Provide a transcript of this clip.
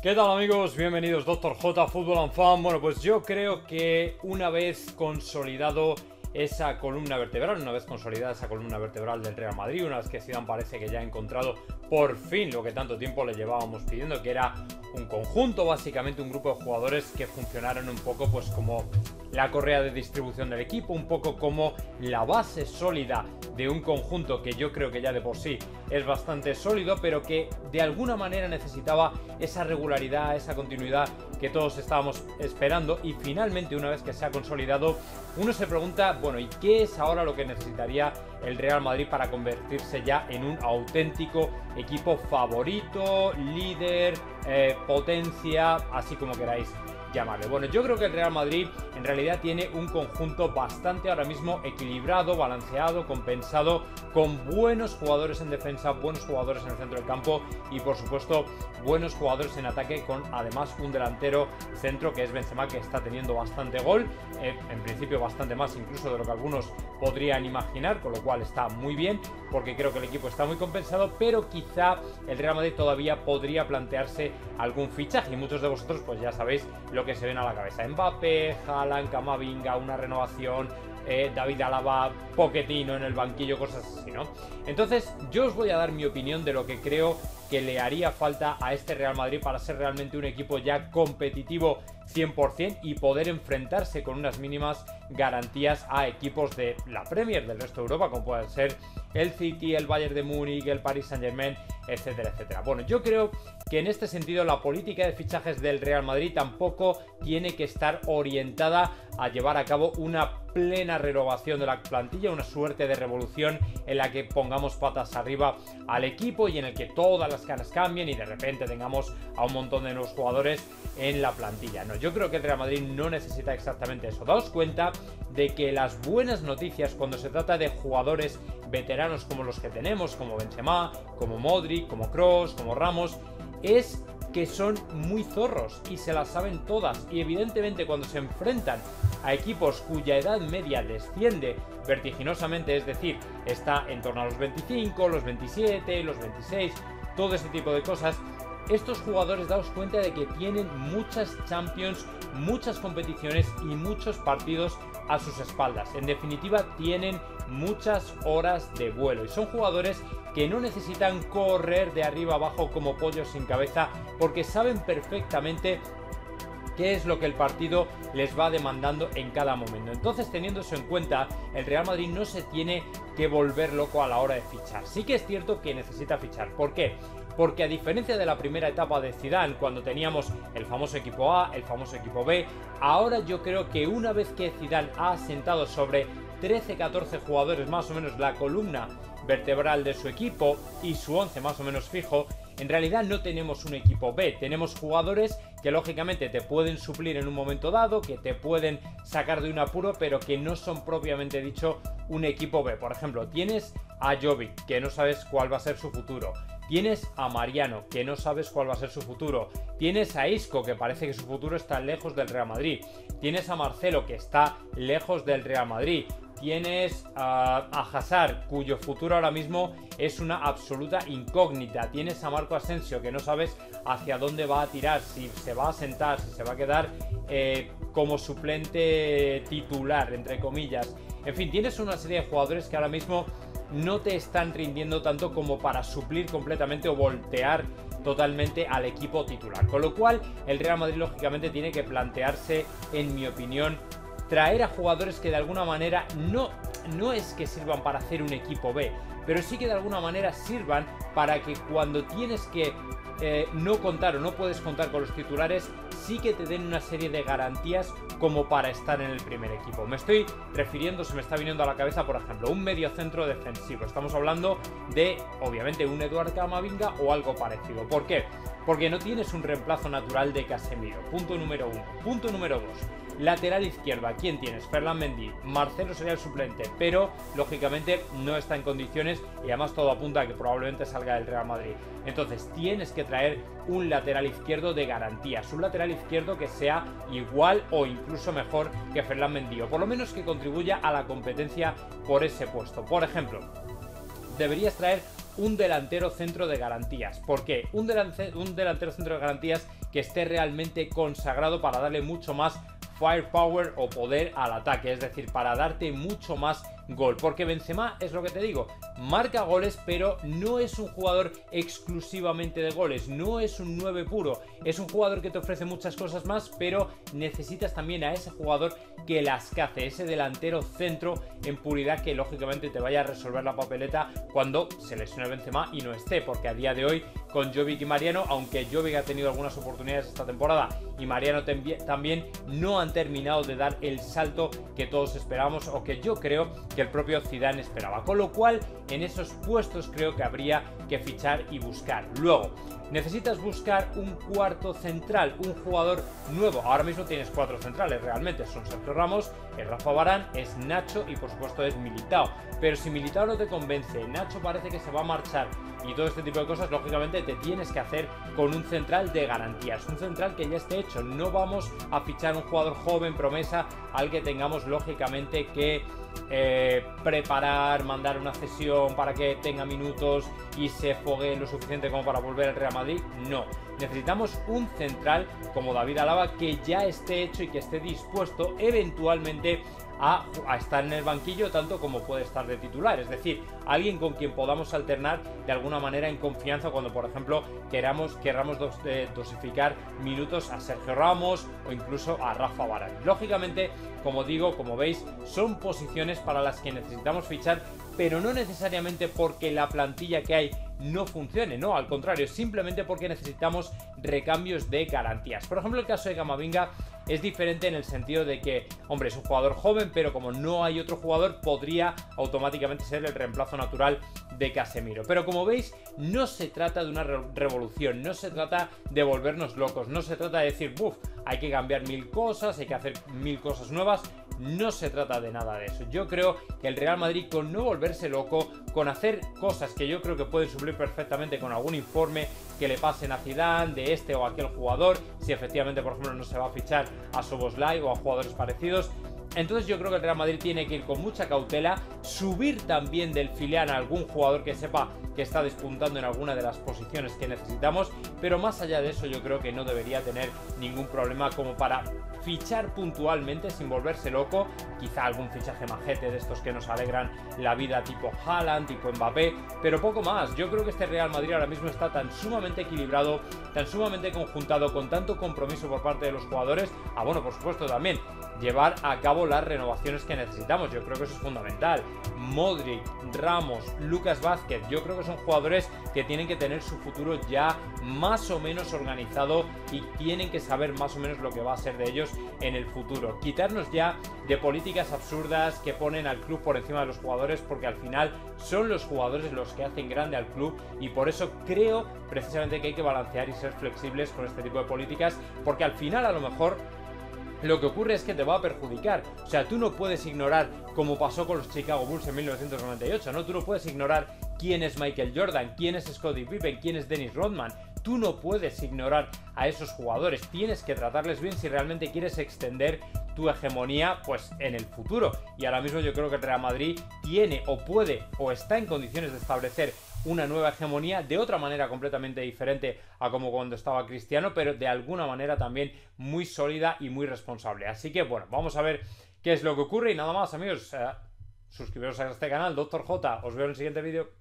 ¿Qué tal amigos? Bienvenidos Doctor J Fútbol and Fan. Bueno, pues yo creo que una vez consolidado esa columna vertebral, una vez consolidada esa columna vertebral del Real Madrid, una vez que Zidane parece que ya ha encontrado por fin lo que tanto tiempo le llevábamos pidiendo, que era un conjunto, básicamente un grupo de jugadores que funcionaron un poco pues como la correa de distribución del equipo, un poco como la base sólida de un conjunto que yo creo que ya de por sí es bastante sólido, pero que de alguna manera necesitaba esa regularidad, esa continuidad que todos estábamos esperando y finalmente una vez que se ha consolidado, uno se pregunta, bueno, ¿y qué es ahora lo que necesitaría el Real Madrid para convertirse ya en un auténtico equipo favorito, líder, eh, potencia, así como queráis llamarle. Bueno, yo creo que el Real Madrid en realidad tiene un conjunto bastante ahora mismo equilibrado, balanceado, compensado, con buenos jugadores en defensa, buenos jugadores en el centro del campo y por supuesto buenos jugadores en ataque con además un delantero centro que es Benzema que está teniendo bastante gol, eh, en principio bastante más incluso de lo que algunos podrían imaginar, con lo cual está muy bien porque creo que el equipo está muy compensado, pero quizá el Real Madrid todavía podría plantearse algún fichaje y muchos de vosotros pues ya sabéis lo que se ven a la cabeza. Mbappé, Haaland, Camavinga, una renovación, eh, David Alaba, Poquetino en el banquillo, cosas así, ¿no? Entonces, yo os voy a dar mi opinión de lo que creo que le haría falta a este Real Madrid para ser realmente un equipo ya competitivo 100% y poder enfrentarse con unas mínimas garantías a equipos de la Premier del resto de Europa, como pueden ser el City, el Bayern de Múnich, el Paris Saint-Germain, etcétera, etcétera. Bueno, yo creo que en este sentido la política de fichajes del Real Madrid tampoco tiene que estar orientada a llevar a cabo una plena renovación de la plantilla, una suerte de revolución en la que pongamos patas arriba al equipo y en el que todas las caras cambien y de repente tengamos a un montón de nuevos jugadores en la plantilla. No, yo creo que el Real Madrid no necesita exactamente eso. Daos cuenta de que las buenas noticias cuando se trata de jugadores veteranos como los que tenemos, como Benzema, como Modric, como Cross, como Ramos, es que son muy zorros y se las saben todas. Y evidentemente cuando se enfrentan a equipos cuya edad media desciende vertiginosamente, es decir, está en torno a los 25, los 27, los 26, todo ese tipo de cosas, estos jugadores daos cuenta de que tienen muchas Champions, muchas competiciones y muchos partidos a sus espaldas. En definitiva, tienen muchas horas de vuelo y son jugadores que no necesitan correr de arriba abajo como pollos sin cabeza porque saben perfectamente qué es lo que el partido les va demandando en cada momento. Entonces, teniendo eso en cuenta, el Real Madrid no se tiene que volver loco a la hora de fichar. Sí que es cierto que necesita fichar. ¿Por qué? Porque a diferencia de la primera etapa de Zidane, cuando teníamos el famoso equipo A, el famoso equipo B, ahora yo creo que una vez que Zidane ha asentado sobre 13-14 jugadores más o menos la columna vertebral de su equipo y su 11 más o menos fijo, en realidad no tenemos un equipo B, tenemos jugadores que lógicamente te pueden suplir en un momento dado, que te pueden sacar de un apuro, pero que no son propiamente dicho un equipo B. Por ejemplo, tienes a Jovic, que no sabes cuál va a ser su futuro. Tienes a Mariano, que no sabes cuál va a ser su futuro. Tienes a Isco, que parece que su futuro está lejos del Real Madrid. Tienes a Marcelo, que está lejos del Real Madrid tienes a, Hazard, cuyo futuro ahora mismo es una absoluta incógnita. Tienes a Marco Asensio, que no sabes hacia dónde va a tirar, si se va a sentar, si se va a quedar eh, como suplente titular, entre comillas. En fin, tienes una serie de jugadores que ahora mismo no te están rindiendo tanto como para suplir completamente o voltear totalmente al equipo titular. Con lo cual, el Real Madrid lógicamente tiene que plantearse, en mi opinión, traer a jugadores que de alguna manera no, no es que sirvan para hacer un equipo B, pero sí que de alguna manera sirvan para que cuando tienes que eh, no contar o no puedes contar con los titulares, sí que te den una serie de garantías como para estar en el primer equipo. Me estoy refiriendo, se me está viniendo a la cabeza, por ejemplo, un medio centro defensivo. Estamos hablando de, obviamente, un Eduard Camavinga o algo parecido. ¿Por qué? Porque no tienes un reemplazo natural de Casemiro. Punto número uno. Punto número dos. Lateral izquierda, ¿quién tienes? Ferland Mendy. Marcelo sería el suplente, pero lógicamente no está en condiciones y además todo apunta a que probablemente salga del Real Madrid. Entonces tienes que traer un lateral izquierdo de garantías, un lateral izquierdo que sea igual o incluso mejor que Ferland Mendy, o por lo menos que contribuya a la competencia por ese puesto. Por ejemplo, deberías traer un delantero centro de garantías. ¿Por qué? Un, delantero centro de garantías que esté realmente consagrado para darle mucho más firepower o poder al ataque, es decir, para darte mucho más gol. Porque Benzema es lo que te digo, marca goles, pero no es un jugador exclusivamente de goles, no es un 9 puro, es un jugador que te ofrece muchas cosas más, pero necesitas también a ese jugador que las cace, ese delantero centro en puridad que lógicamente te vaya a resolver la papeleta cuando se lesione Benzema y no esté, porque a día de hoy con Jovic y Mariano, aunque Jovic ha tenido algunas oportunidades esta temporada y Mariano también no han terminado de dar el salto que todos esperamos o que yo creo que el propio Zidane esperaba. Con lo cual, en esos puestos creo que habría que fichar y buscar. Luego, necesitas buscar un cuarto central, un jugador nuevo. Ahora mismo tienes cuatro centrales realmente, son Sergio Ramos, es Rafa Barán, es Nacho y por supuesto es Militao. Pero si Militao no te convence, Nacho parece que se va a marchar y todo este tipo de cosas, lógicamente te tienes que hacer con un central de garantías, un central que ya esté hecho. No vamos a fichar un jugador joven, promesa, al que tengamos lógicamente que eh, preparar, mandar una cesión para que tenga minutos y se fogue lo suficiente como para volver al Real Madrid. No, necesitamos un central como David Alaba que ya esté hecho y que esté dispuesto eventualmente a, estar en el banquillo tanto como puede estar de titular. Es decir, alguien con quien podamos alternar de alguna manera en confianza cuando, por ejemplo, queramos, queramos eh, dosificar minutos a Sergio Ramos o incluso a Rafa Barán. Lógicamente, como digo, como veis, son posiciones para las que necesitamos fichar, pero no necesariamente porque la plantilla que hay no funcione, no, al contrario, simplemente porque necesitamos recambios de garantías. Por ejemplo, el caso de Gamavinga es diferente en el sentido de que, hombre, es un jugador joven, pero como no hay otro jugador, podría automáticamente ser el reemplazo natural de Casemiro. Pero como veis, no se trata de una revolución, no se trata de volvernos locos, no se trata de decir, buf, hay que cambiar mil cosas, hay que hacer mil cosas nuevas. No se trata de nada de eso. Yo creo que el Real Madrid, con no volverse loco, con hacer cosas que yo creo que pueden suplir perfectamente con algún informe que le pasen a Zidane de este o aquel jugador, si efectivamente, por ejemplo, no se va a fichar a Soboslai o a jugadores parecidos, entonces yo creo que el Real Madrid tiene que ir con mucha cautela, subir también del filial a algún jugador que sepa que está despuntando en alguna de las posiciones que necesitamos, pero más allá de eso yo creo que no debería tener ningún problema como para fichar puntualmente sin volverse loco, quizá algún fichaje majete de estos que nos alegran la vida tipo Haaland, tipo Mbappé, pero poco más. Yo creo que este Real Madrid ahora mismo está tan sumamente equilibrado, tan sumamente conjuntado, con tanto compromiso por parte de los jugadores, ah bueno, por supuesto también llevar a cabo las renovaciones que necesitamos. Yo creo que eso es fundamental. Modric, Ramos, Lucas Vázquez, yo creo que son jugadores que tienen que tener su futuro ya más o menos organizado y tienen que saber más o menos lo que va a ser de ellos en el futuro. Quitarnos ya de políticas absurdas que ponen al club por encima de los jugadores porque al final son los jugadores los que hacen grande al club y por eso creo precisamente que hay que balancear y ser flexibles con este tipo de políticas porque al final a lo mejor lo que ocurre es que te va a perjudicar. O sea, tú no puedes ignorar, como pasó con los Chicago Bulls en 1998, ¿no? Tú no puedes ignorar quién es Michael Jordan, quién es Scottie Pippen, quién es Dennis Rodman. Tú no puedes ignorar a esos jugadores, tienes que tratarles bien si realmente quieres extender tu hegemonía pues en el futuro. Y ahora mismo yo creo que Real Madrid tiene o puede o está en condiciones de establecer una nueva hegemonía de otra manera completamente diferente a como cuando estaba Cristiano, pero de alguna manera también muy sólida y muy responsable. Así que bueno, vamos a ver qué es lo que ocurre y nada más amigos. Eh, suscribiros a este canal, Doctor J. Os veo en el siguiente vídeo.